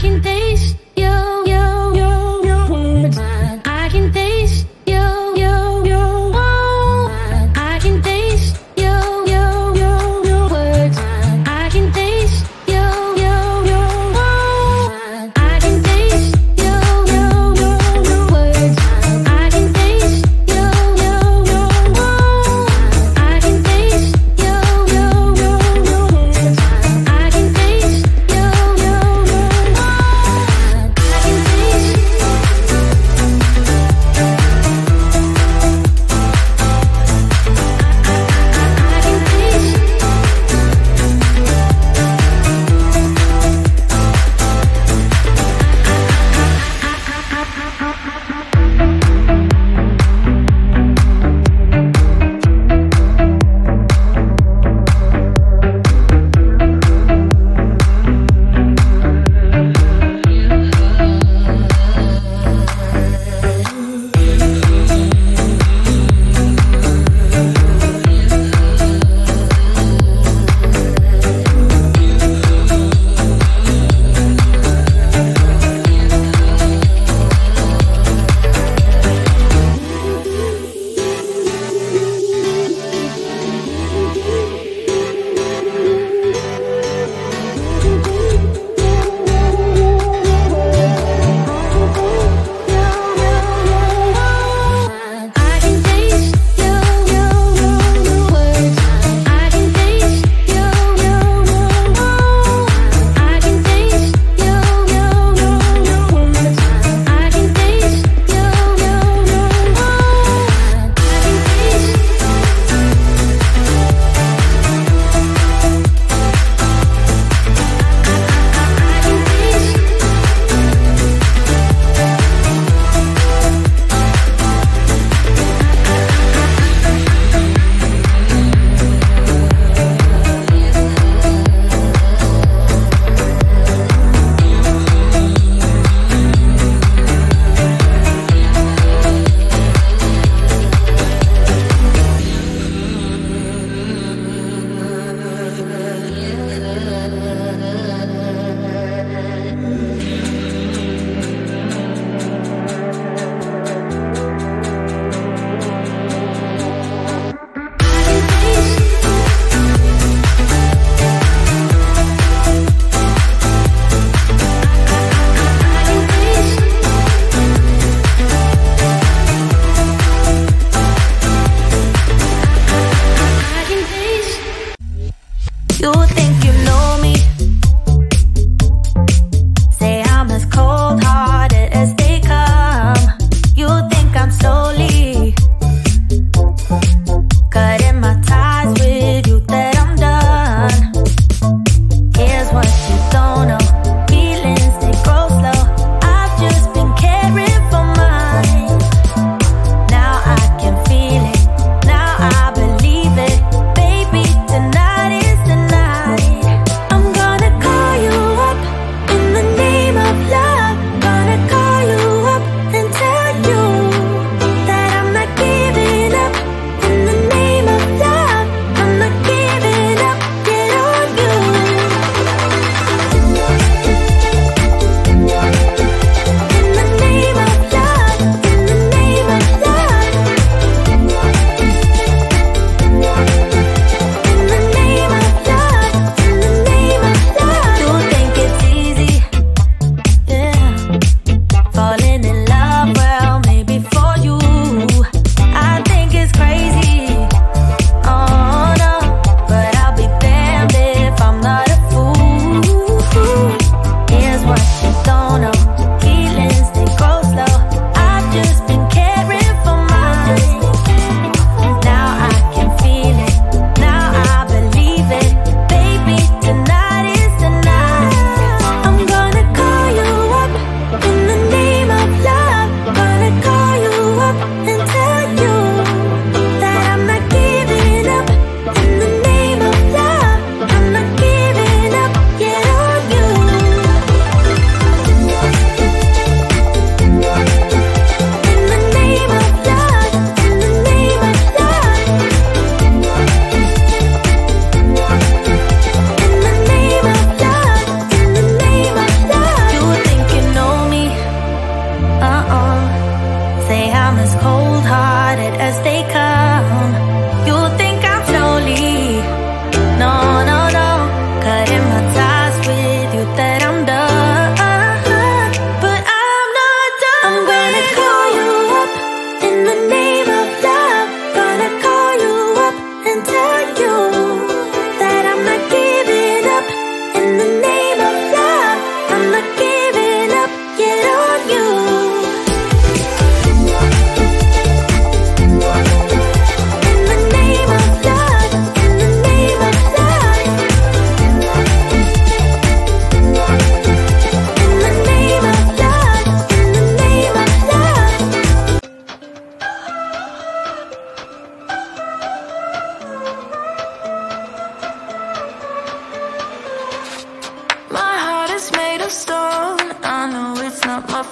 I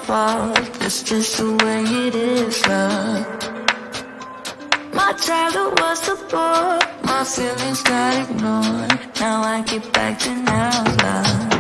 fault. It's just the way it is, love. My childhood was a bore. My feelings got ignored. Now I get back to now, love.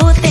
truth